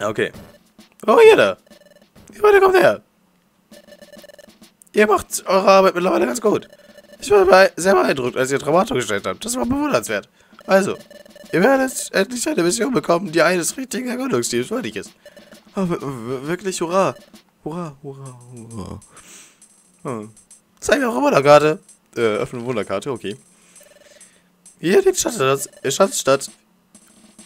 Okay. Oh, hier da. Wie weit kommt her? Ihr macht eure Arbeit mittlerweile ganz gut. Ich war sehr beeindruckt, als ihr Traumato gestellt habt. Das war bewundernswert. Also, ihr werdet endlich eine Mission bekommen, die eines richtigen Erkundungsteams würdig ist. Oh, wirklich, hurra. Hurra, hurra, hurra. Hm. Zeig mir eure Wunderkarte. Äh, öffne Wunderkarte, okay. Hier liegt Schatzstadt. Schatzstadt.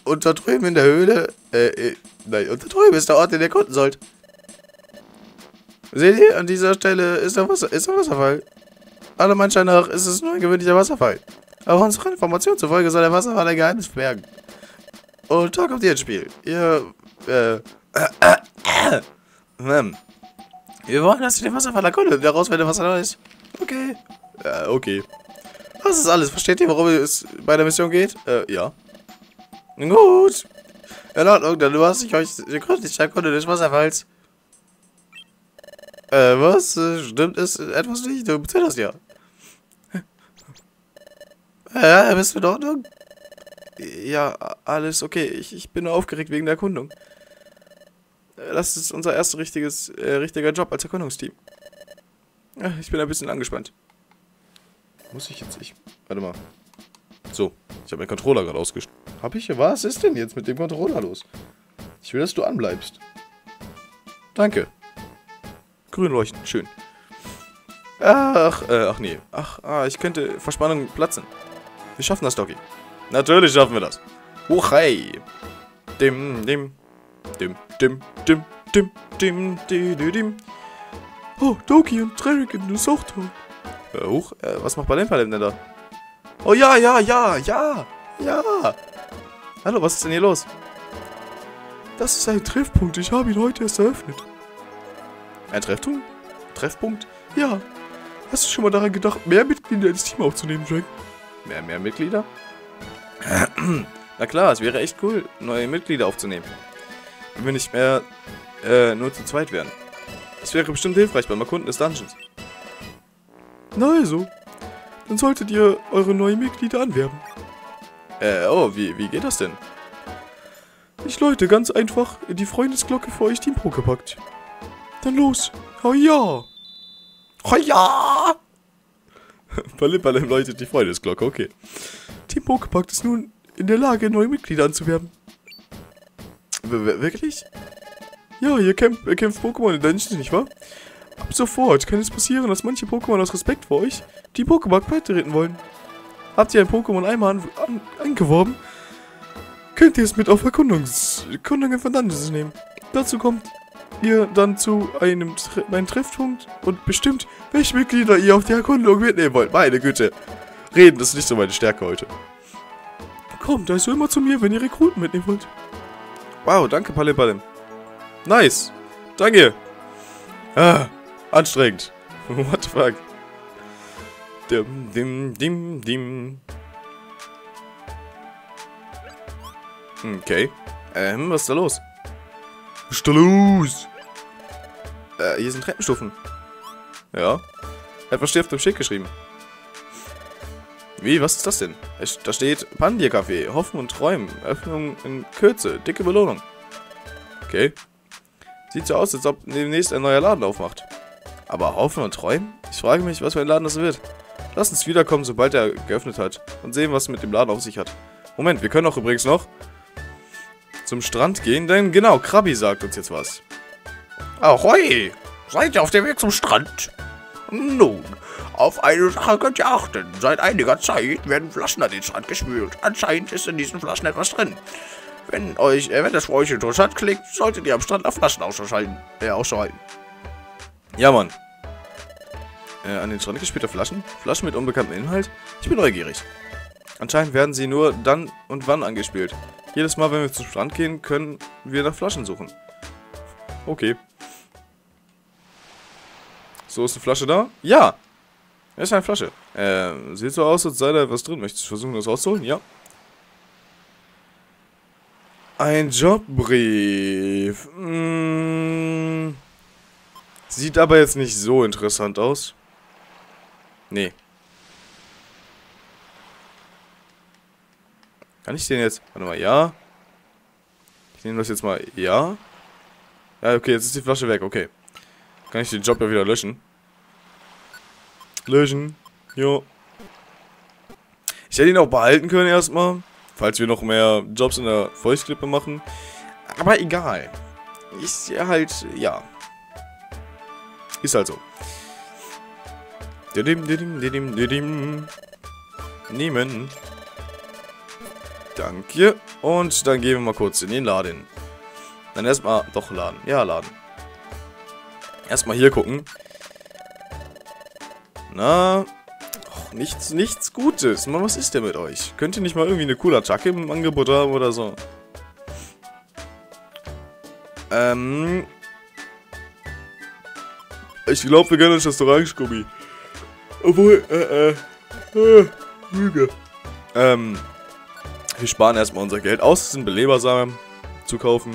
Und da drüben in der Höhle, äh, äh, nein, und da drüben ist der Ort, den ihr erkunden sollt. Seht ihr, an dieser Stelle ist der, Wasser, ist der Wasserfall. Alle Anschein nach ist es nur ein gewöhnlicher Wasserfall. Aber unserer Information zufolge soll der Wasserfall ein Geheimnis bergen. Und da kommt ihr ins Spiel. Ihr, äh, äh, äh, äh, Wir wollen, dass ihr den Wasserfall erkundet und herausfinden, was da ist. Okay. Ja, okay. Das ist alles. Versteht ihr, worum es bei der Mission geht? Äh, ja. Gut. In Ordnung, dann lasse ich euch gründlich erkundet des Wasserfalls. Äh, was? Stimmt es etwas nicht? Du das ja. Ja, bist du in Ordnung? Ja, alles okay. Ich, ich bin nur aufgeregt wegen der Erkundung. Das ist unser erster richtiges, äh, richtiger Job als Erkundungsteam. Ich bin ein bisschen angespannt. Muss ich jetzt... Ich, warte mal. So, ich habe meinen Controller gerade ausgestellt. Hab ich? Was ist denn jetzt mit dem Controller los? Ich will, dass du anbleibst. Danke. Grün leuchten, schön. Ach, äh, ach nee. Ach, ah, ich könnte Verspannung platzen. Wir schaffen das, Doggy. Natürlich schaffen wir das. Hoch, hey. Dim, dim. Dim, dim, dim, dim, dim, dim, dim, dim. Oh, Doki und Treriken, du ist auch tot. Äh, hoch, äh, was macht Ballenpalem denn da? Oh ja, ja, ja, ja, ja. Hallo, was ist denn hier los? Das ist ein Treffpunkt, ich habe ihn heute erst eröffnet. Ein Treffpunkt? Treffpunkt? Ja. Hast du schon mal daran gedacht, mehr Mitglieder ins Team aufzunehmen, Drake? Mehr, mehr Mitglieder? Na klar, es wäre echt cool, neue Mitglieder aufzunehmen. Wenn wir nicht mehr äh, nur zu zweit wären. Das wäre bestimmt hilfreich beim Erkunden des Dungeons. Na also, dann solltet ihr eure neuen Mitglieder anwerben. Äh, oh, wie, wie geht das denn? Ich läute ganz einfach die Freundesglocke für euch Team Poker packt. Dann los. Oh ja. Oh ja. Palim Palim läutet die Freundesglocke, okay. Team Pokepakt ist nun in der Lage, neue Mitglieder anzuwerben. W wirklich? Ja, ihr kämpft, ihr kämpft Pokémon in Dungeons, nicht wahr? Ab sofort kann es passieren, dass manche Pokémon aus Respekt vor euch die Pokébug beitreten wollen. Habt ihr ein Pokémon einmal an, an, angeworben, könnt ihr es mit auf Erkundungen von Dungeons nehmen. Dazu kommt ihr dann zu einem, einem Treffpunkt und bestimmt, welche Mitglieder ihr auf die Erkundung mitnehmen wollt. Meine Güte. Reden ist nicht so meine Stärke heute. Kommt also immer zu mir, wenn ihr Rekruten mitnehmen wollt. Wow, danke Palim Palim. Nice. Danke. Ah, anstrengend. What the fuck? Dim, dim, dim, dim. Okay. Ähm, was ist da los? Was ist da los? Äh, hier sind Treppenstufen. Ja. Etwas steht auf dem Schild geschrieben. Wie, was ist das denn? Es, da steht Pandier-Café, Hoffen und Träumen, Öffnung in Kürze, dicke Belohnung. Okay. Sieht so aus, als ob demnächst ein neuer Laden aufmacht. Aber Hoffen und Träumen? Ich frage mich, was für ein Laden das wird. Lass uns wiederkommen, sobald er geöffnet hat. Und sehen, was mit dem Laden auf sich hat. Moment, wir können auch übrigens noch zum Strand gehen, denn genau, Krabi sagt uns jetzt was. Ahoi! Seid ihr auf dem Weg zum Strand? Nun, auf eine Sache könnt ihr achten. Seit einiger Zeit werden Flaschen an den Strand gespült. Anscheinend ist in diesen Flaschen etwas drin. Wenn euch, äh, wenn das für euch interessant klingt, solltet ihr am Strand nach Flaschen ausschalten. Äh, ausschalten. Ja, Mann. Äh, an den Strand gespielte Flaschen? Flaschen mit unbekanntem Inhalt? Ich bin neugierig. Anscheinend werden sie nur dann und wann angespielt. Jedes Mal, wenn wir zum Strand gehen, können wir nach Flaschen suchen. Okay. So, ist eine Flasche da? Ja! Da ist eine Flasche. Äh, sieht so aus, als sei da etwas drin. Möchtest du versuchen, das rauszuholen? Ja. Ein Jobbrief. Hm. Sieht aber jetzt nicht so interessant aus. Nee. Kann ich den jetzt... Warte mal, ja. Ich nehme das jetzt mal. Ja. Ja, okay, jetzt ist die Flasche weg. Okay. Kann ich den Job ja wieder löschen. Löschen. Jo. Ich hätte ihn auch behalten können erstmal. Falls wir noch mehr Jobs in der Voice-Klippe machen. Aber egal. Ist ja halt, ja. Ist halt so. Didim, didim, didim, didim. Nehmen. Danke. Und dann gehen wir mal kurz in den Laden. Dann erstmal, doch Laden. Ja, Laden. Erstmal hier gucken. Na, nichts, nichts Gutes. Mann, was ist denn mit euch? Könnt ihr nicht mal irgendwie eine coole Attacke im Angebot haben oder so? Ähm. Ich glaube, wir gönnen uns das Orange-Gummi. Obwohl, äh, äh, äh, Lüge. Ähm, wir sparen erstmal unser Geld aus, diesen Belebersamen zu kaufen.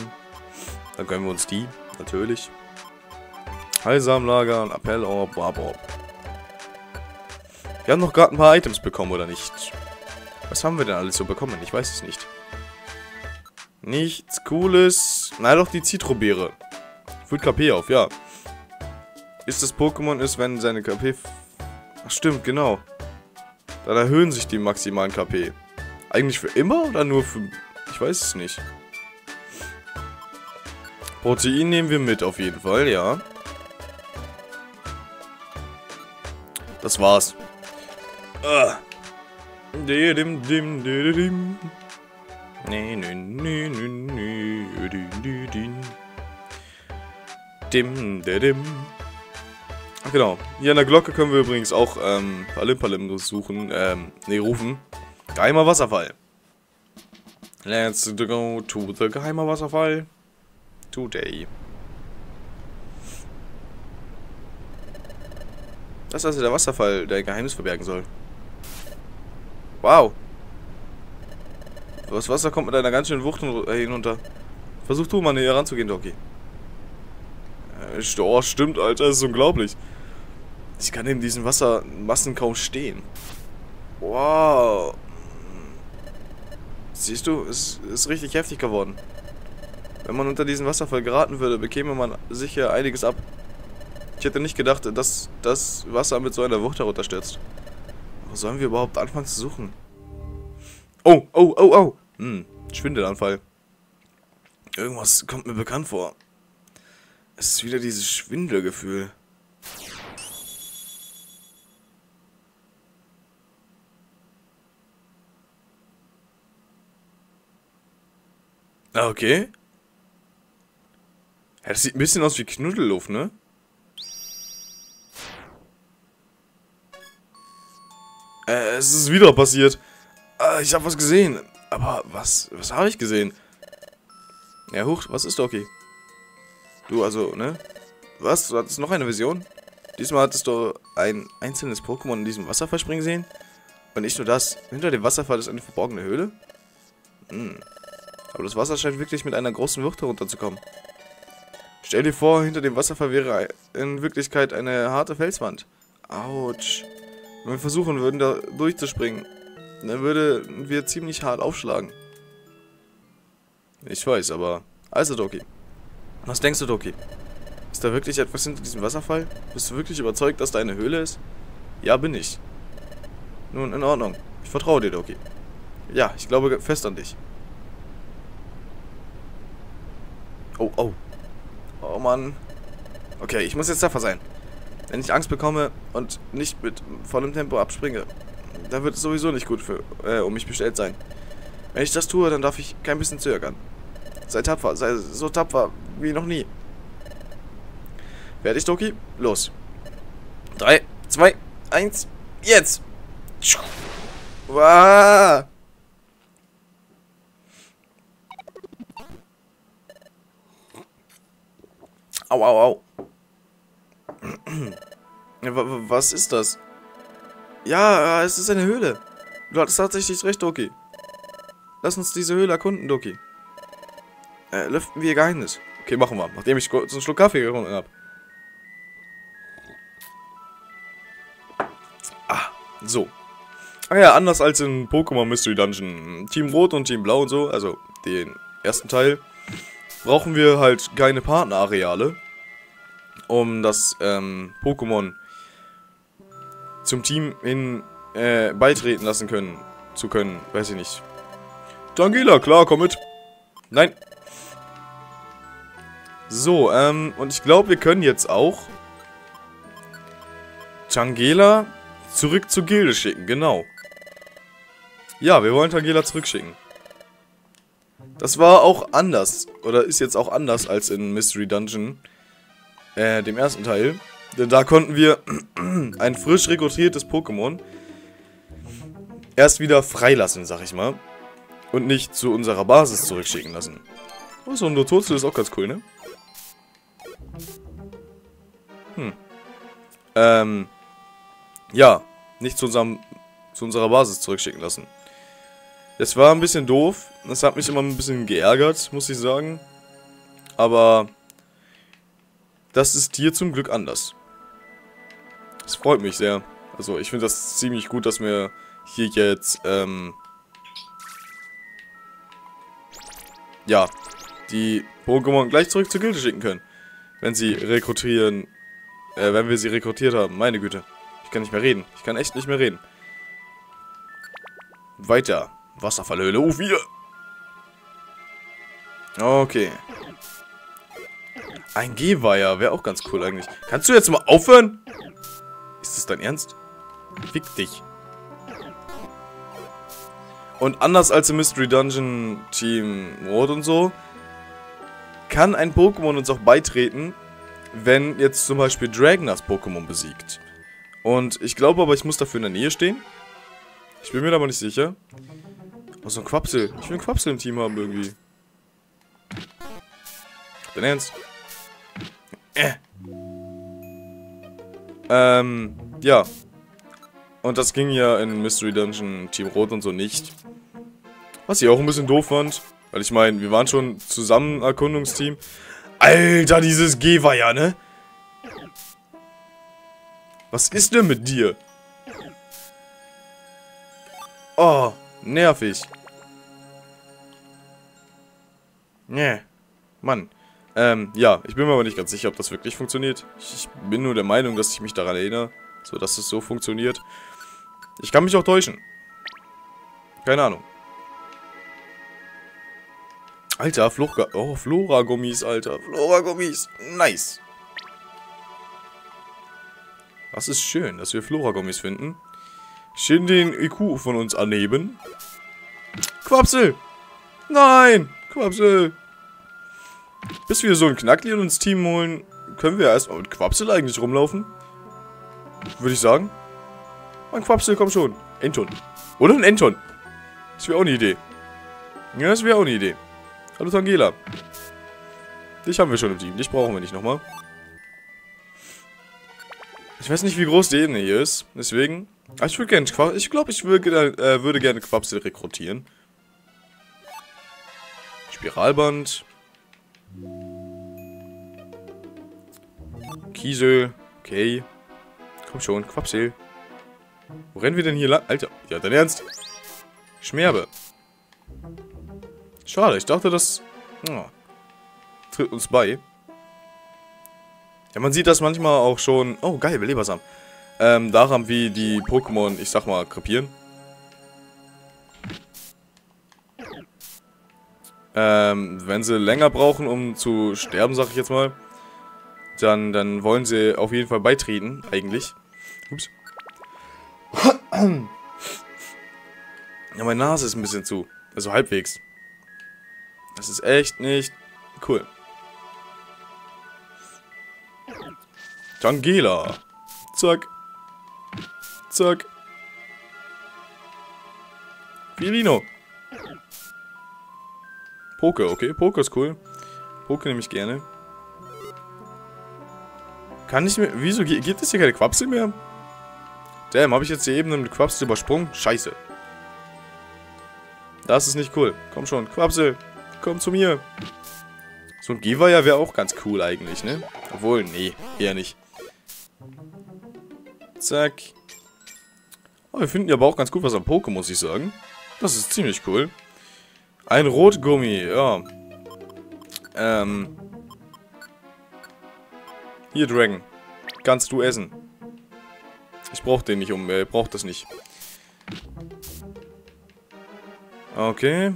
Dann können wir uns die, natürlich. Heilsamenlager und Appell, boah, boah. Wir haben noch gerade ein paar Items bekommen, oder nicht? Was haben wir denn alles so bekommen? Ich weiß es nicht. Nichts Cooles. Na doch, die Zitrobeere. Füllt KP auf, ja. Ist das Pokémon ist, wenn seine KP... Ach stimmt, genau. Dann erhöhen sich die maximalen KP. Eigentlich für immer oder nur für... Ich weiß es nicht. Protein nehmen wir mit auf jeden Fall, ja. Das war's. Dim. Nee, nee, nee, nee, nee, dim, dim, genau. Hier an der Glocke können wir übrigens auch ähm, Palim Palim suchen, ähm, nee, rufen. Geheimer Wasserfall. Let's go to the geheimer Wasserfall. Today. Das ist also der Wasserfall, der Geheimnis verbergen soll. Wow. Das Wasser kommt mit einer ganz schönen Wucht äh, hinunter. Versuch du mal näher ranzugehen, Doki. Äh, oh, stimmt, Alter, das ist unglaublich. Ich kann in diesen Wassermassen kaum stehen. Wow. Siehst du, es ist richtig heftig geworden. Wenn man unter diesen Wasserfall geraten würde, bekäme man sicher einiges ab. Ich hätte nicht gedacht, dass das Wasser mit so einer Wucht herunterstürzt. Wo sollen wir überhaupt anfangen zu suchen? Oh, oh, oh, oh. Hm, Schwindelanfall. Irgendwas kommt mir bekannt vor. Es ist wieder dieses Schwindelgefühl. Ah, okay. Ja, das sieht ein bisschen aus wie Knuddelluft, ne? Äh, es ist wieder passiert. Äh, ich habe was gesehen. Aber was, was habe ich gesehen? Ja, huch, was ist okay? Du, also, ne? Was? Du hattest noch eine Vision? Diesmal hattest du ein einzelnes Pokémon in diesem Wasserfall springen sehen? Und nicht nur das. Hinter dem Wasserfall ist eine verborgene Höhle? Hm. Aber das Wasser scheint wirklich mit einer großen Wucht herunterzukommen. Stell dir vor, hinter dem Wasserfall wäre in Wirklichkeit eine harte Felswand. Autsch. Wenn wir versuchen würden, da durchzuspringen, dann würden wir ziemlich hart aufschlagen. Ich weiß, aber... Also, Doki. Was denkst du, Doki? Ist da wirklich etwas hinter diesem Wasserfall? Bist du wirklich überzeugt, dass da eine Höhle ist? Ja, bin ich. Nun, in Ordnung. Ich vertraue dir, Doki. Ja, ich glaube fest an dich. Oh, oh. Oh, Mann. Okay, ich muss jetzt tapfer sein. Wenn ich Angst bekomme und nicht mit vollem Tempo abspringe, dann wird es sowieso nicht gut für, äh, um mich bestellt sein. Wenn ich das tue, dann darf ich kein bisschen zögern. Sei tapfer, sei so tapfer wie noch nie. Fertig, Doki? Los. 3, 2, 1, jetzt! Wow. Au, au, au. Was ist das? Ja, es ist eine Höhle. Du hattest tatsächlich recht, Doki. Lass uns diese Höhle erkunden, Doki. Äh, lüften wir ihr Geheimnis. Okay, machen wir. Nachdem ich kurz einen Schluck Kaffee getrunken habe. Ah, so. Ah ja, anders als in Pokémon Mystery Dungeon. Team Rot und Team Blau und so, also den ersten Teil, brauchen wir halt keine Partnerareale, um das ähm, Pokémon zum Team hin äh, beitreten lassen können, zu können. Weiß ich nicht. Dangela, klar, komm mit. Nein. So, ähm, und ich glaube, wir können jetzt auch Tangela zurück zur Gilde schicken, genau. Ja, wir wollen Tangela zurückschicken. Das war auch anders, oder ist jetzt auch anders als in Mystery Dungeon, äh, dem ersten Teil. Denn da konnten wir ein frisch rekrutiertes Pokémon erst wieder freilassen, sag ich mal. Und nicht zu unserer Basis zurückschicken lassen. Oh, so ein Dotozel ist auch ganz cool, ne? Hm. Ähm, ja, nicht zu, unserem, zu unserer Basis zurückschicken lassen. Das war ein bisschen doof. Das hat mich immer ein bisschen geärgert, muss ich sagen. Aber das ist hier zum Glück anders. Das freut mich sehr. Also ich finde das ziemlich gut, dass wir hier jetzt, ähm, ja, die Pokémon gleich zurück zur Gilde schicken können. Wenn sie rekrutieren, äh, wenn wir sie rekrutiert haben. Meine Güte. Ich kann nicht mehr reden. Ich kann echt nicht mehr reden. Weiter. Wasserfallhöhle. Oh, wieder. Okay. Ein Gehweiher wäre auch ganz cool eigentlich. Kannst du jetzt mal aufhören? Ist das dein Ernst? Fick dich. Und anders als im Mystery Dungeon Team Rot und so, kann ein Pokémon uns auch beitreten, wenn jetzt zum Beispiel Dragon das Pokémon besiegt. Und ich glaube aber, ich muss dafür in der Nähe stehen. Ich bin mir aber nicht sicher. Oh, so ein Quapsel. Ich will einen Quapsel im Team haben irgendwie. Dein Ernst? Äh. Ähm, ja. Und das ging ja in Mystery Dungeon Team Rot und so nicht. Was ich auch ein bisschen doof fand. Weil ich meine, wir waren schon zusammen Erkundungsteam. Alter, dieses G war ja, ne? Was ist denn mit dir? Oh, nervig. Nee. Mann. Ähm, ja, ich bin mir aber nicht ganz sicher, ob das wirklich funktioniert. Ich bin nur der Meinung, dass ich mich daran erinnere, so dass es so funktioniert. Ich kann mich auch täuschen. Keine Ahnung. Alter, Flora, oh, Flora-Gummis, Alter. Flora-Gummis. Nice. Das ist schön, dass wir Flora-Gummis finden. Schön den IQ von uns anheben. Quapsel! Nein! Quapsel! Bis wir so ein Knackli ins Team holen, können wir erstmal mit Quapsel eigentlich rumlaufen. Würde ich sagen. Ein Quapsel, komm schon. Enton. Oder ein Enton. Das wäre auch eine Idee. Ja, das wäre auch eine Idee. Hallo Tangela. Dich haben wir schon im Team. Dich brauchen wir nicht nochmal. Ich weiß nicht, wie groß die Ebene hier ist. Deswegen. Aber ich würde gerne. Ich glaube, ich würde, äh, würde gerne Quapsel rekrutieren. Spiralband. Kiesel. Okay. Komm schon, Quapsel. Wo rennen wir denn hier lang? Alter, ja, dein Ernst? Schmerbe. Schade, ich dachte, das oh, tritt uns bei. Ja, man sieht das manchmal auch schon... Oh, geil, Belebersam. Ähm, daran, wie die Pokémon, ich sag mal, krepieren. Ähm, wenn sie länger brauchen, um zu sterben, sag ich jetzt mal, dann, dann wollen sie auf jeden Fall beitreten, eigentlich. Ups. Ja, meine Nase ist ein bisschen zu. Also halbwegs. Das ist echt nicht cool. Tangela. Zack. Zack. Filino. Poke, okay. Poke ist cool. Poke nehme ich gerne. Kann ich mir... Wieso gibt es hier keine Quapsel mehr? Damn, habe ich jetzt die Ebene mit Quapsel übersprungen? Scheiße. Das ist nicht cool. Komm schon, Quapsel. Komm zu mir. So ein Gevaya wäre auch ganz cool eigentlich, ne? Obwohl, nee, eher nicht. Zack. Oh, wir finden ja aber auch ganz gut was am Poke, muss ich sagen. Das ist ziemlich cool. Ein Rotgummi, ja. Ähm. Hier, Dragon. Kannst du essen. Ich brauch den nicht um, äh, brauch das nicht. Okay.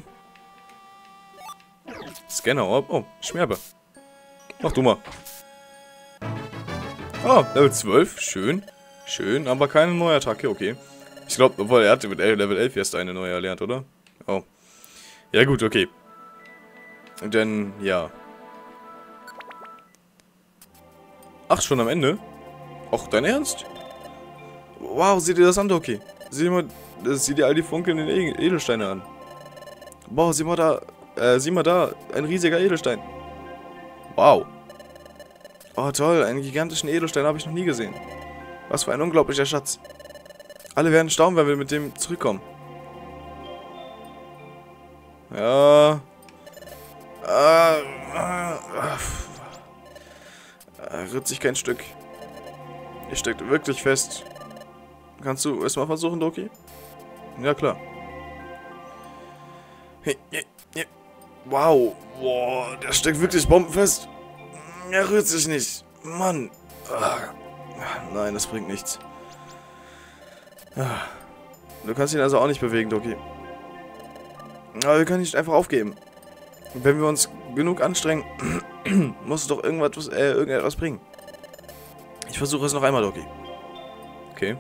Scanner, oh, oh Schmerbe. Mach du mal. Ah, Level 12, schön. Schön, aber keine neue Attacke, okay. Ich glaube, obwohl er hat mit Level 11 erst eine neue erlernt, oder? Oh. Ja gut, okay. Denn, ja. Ach, schon am Ende? Ach, dein Ernst? Wow, sieh dir das an, Doki. Sieh dir mal, sieh dir all die funkelnden Edelsteine an. Boah, sieh mal da, äh, sieh mal da, ein riesiger Edelstein. Wow. Oh, toll, einen gigantischen Edelstein habe ich noch nie gesehen. Was für ein unglaublicher Schatz. Alle werden staunen, wenn wir mit dem zurückkommen. Ja. Äh, rührt sich kein Stück. Ich steckt wirklich fest. Kannst du es mal versuchen, Doki? Ja, klar. Wow. Boah, der steckt wirklich bombenfest. Er rührt sich nicht. Mann. Nein, das bringt nichts. Du kannst ihn also auch nicht bewegen, Doki. Aber wir können nicht einfach aufgeben. Wenn wir uns genug anstrengen, muss es doch irgendwas, äh, irgendetwas bringen. Ich versuche es noch einmal, Doki. Okay.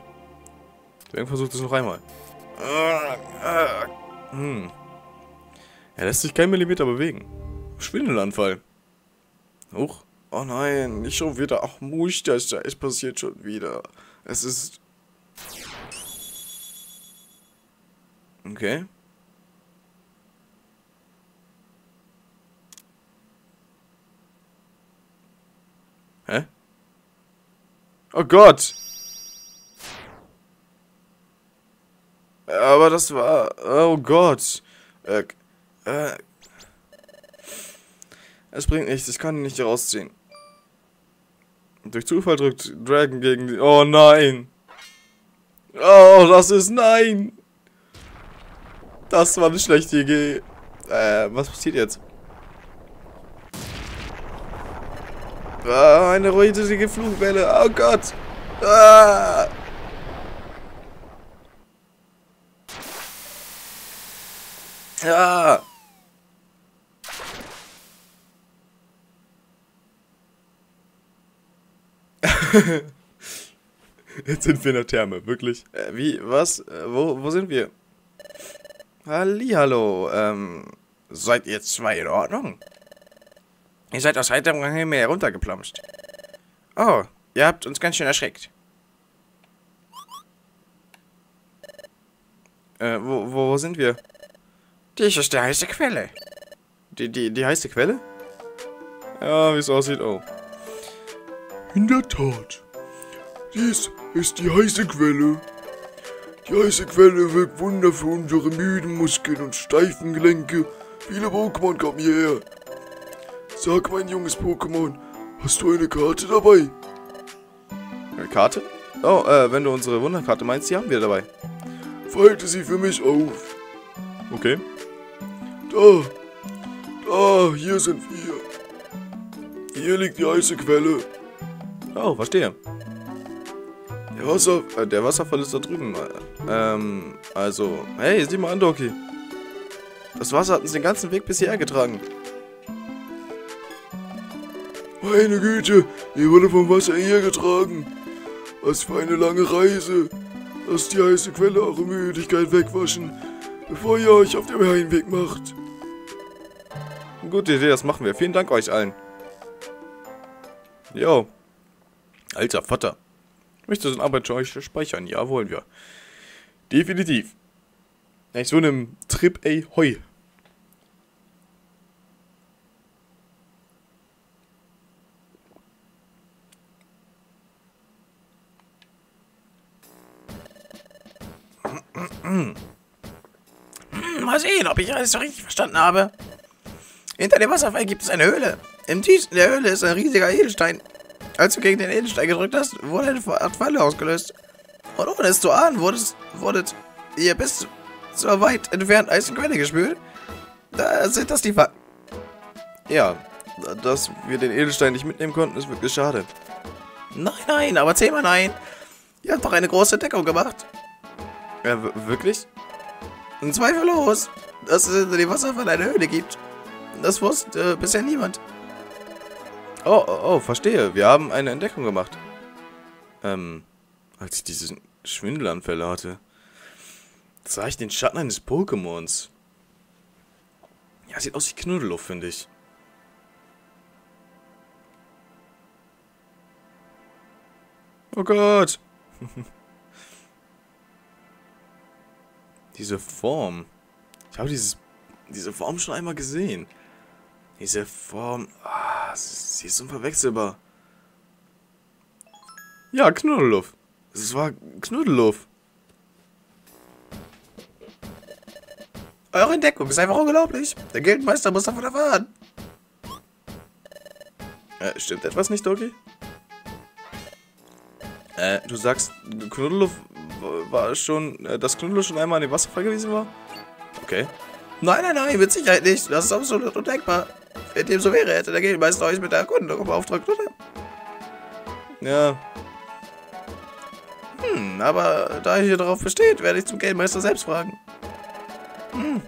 Deswegen versucht es noch einmal. Hm. Er lässt sich kein Millimeter bewegen. Schwindelanfall. Huch. Oh nein, nicht schon wieder. Ach, Muster, es passiert schon wieder. Es ist... Okay. Hä? Oh Gott! Aber das war... Oh Gott. Äh, äh, es bringt nichts, ich kann ihn nicht rausziehen. Durch Zufall drückt Dragon gegen die... Oh nein! Oh, das ist nein! Das war eine schlechte Idee. Äh, was passiert jetzt? Ah, eine riesige Flugwelle. Oh Gott! Ah! Ja! Jetzt sind wir in der Therme, wirklich. Äh, wie, was? Äh, wo, wo sind wir? Hallihallo, ähm, seid ihr zwei in Ordnung? Ihr seid aus heiterem Himmel heruntergeplumpst. Oh, ihr habt uns ganz schön erschreckt. Äh, wo, wo, wo sind wir? Dies ist die heiße Quelle. Die, die, die heiße Quelle? Ja, wie es aussieht, oh. In der Tat. Dies ist die heiße Quelle. Die heiße Quelle wirkt Wunder für unsere müden Muskeln und steifen Gelenke. Viele Pokémon kommen hierher. Sag, mein junges Pokémon, hast du eine Karte dabei? Eine Karte? Oh, äh, wenn du unsere Wunderkarte meinst, die haben wir dabei. Falte sie für mich auf. Okay. Da. Da, hier sind wir. Hier liegt die heiße Quelle. Oh, verstehe. Der, Wasser, äh, der Wasserfall ist da drüben. Ähm, also, hey, sieh mal an, Doki. Das Wasser hat uns den ganzen Weg bis hierher getragen. Meine Güte, ihr wurde vom Wasser hierher getragen. Was für eine lange Reise. Lasst die heiße Quelle eure Müdigkeit wegwaschen, bevor ihr euch auf dem Heimweg macht. Gute Idee, das machen wir. Vielen Dank euch allen. Jo. Alter Vater. Möchtest du den Arbeitsscheuch speichern? Ja, wollen wir. Definitiv. Nach so einem Trip, ey, heu. Mal sehen, ob ich alles so richtig verstanden habe. Hinter dem Wasserfall gibt es eine Höhle. Im tiefsten der Höhle ist ein riesiger Edelstein. Als du gegen den Edelstein gedrückt hast, wurde eine Art Falle ausgelöst. Und ohne es zu ahnen, wurdest, wurdet ihr bis zur weit entfernten Eisenquelle gespült. Da sind das die Fa Ja, dass wir den Edelstein nicht mitnehmen konnten, ist wirklich schade. Nein, nein, aber zehnmal nein. Ihr habt doch eine große Entdeckung gemacht. Ja, wirklich? Zweifellos, dass es in dem Wasserfall eine Höhle gibt. Das wusste äh, bisher niemand. Oh, oh, oh, verstehe. Wir haben eine Entdeckung gemacht. Ähm, als ich diese Schwindelanfälle hatte, sah ich den Schatten eines Pokémons. Ja, sieht aus wie Knuddeluff, finde ich. Oh Gott! diese Form. Ich habe dieses, diese Form schon einmal gesehen. Diese Form. Ah, sie ist unverwechselbar. Ja, Knuddeluff. Es war Knuddeluff. Eure Entdeckung ist einfach unglaublich. Der Gildmeister muss davon erfahren. Äh, stimmt etwas nicht, Doki? Äh, du sagst, Knuddeluff war schon, äh, dass Knuddeluff schon einmal in dem Wasserfall gewesen war? Okay. Nein, nein, nein, mit Sicherheit nicht. Das ist absolut undenkbar. Wenn dem so wäre, hätte der Gildmeister euch mit der Erkundung beauftragt, oder? Ja. Hm, aber da ihr hier darauf besteht, werde ich zum Geldmeister selbst fragen. Hm,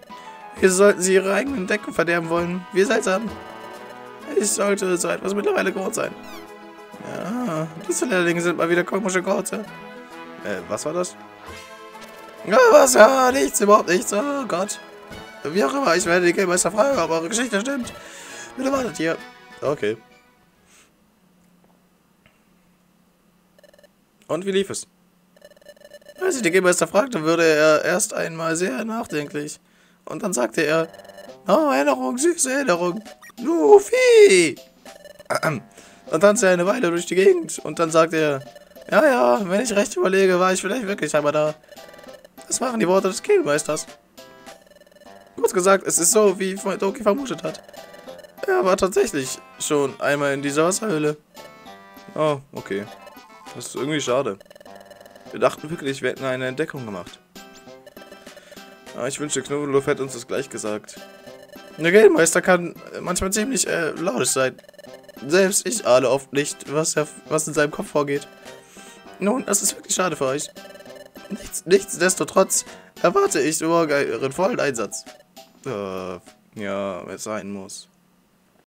wieso sollten sie ihre eigenen Entdeckung verderben wollen? Wie seltsam. Ich sollte so etwas mittlerweile gewohnt sein. Ja, diese Lehrlinge sind mal wieder komische Korte. Äh, was war das? Ja, was? Ja, nichts, überhaupt nichts. Oh Gott. Wie auch immer, ich werde die Geldmeister fragen, ob eure Geschichte stimmt. Bitte wartet hier. Okay. Und wie lief es? Als ich den Geldmeister fragte, wurde er erst einmal sehr nachdenklich. Und dann sagte er, oh, Erinnerung, süße Erinnerung. Luffy! Dann tanzte er eine Weile durch die Gegend und dann sagte er, ja, ja, wenn ich recht überlege, war ich vielleicht wirklich einmal da. Das waren die Worte des Kehlmeisters. Kurz gesagt, es ist so, wie Doki vermutet hat. Er war tatsächlich schon einmal in dieser Wasserhöhle. Oh, okay. Das ist irgendwie schade. Wir dachten wirklich, wir hätten eine Entdeckung gemacht. Aber ich wünschte, Knobelhoff hätte uns das gleich gesagt. Der Geldmeister kann manchmal ziemlich äh, laut sein. Selbst ich ahne oft nicht, was, er, was in seinem Kopf vorgeht. Nun, das ist wirklich schade für euch. Nichts, nichtsdestotrotz erwarte ich morgen euren vollen Einsatz. Äh, ja, es sein muss.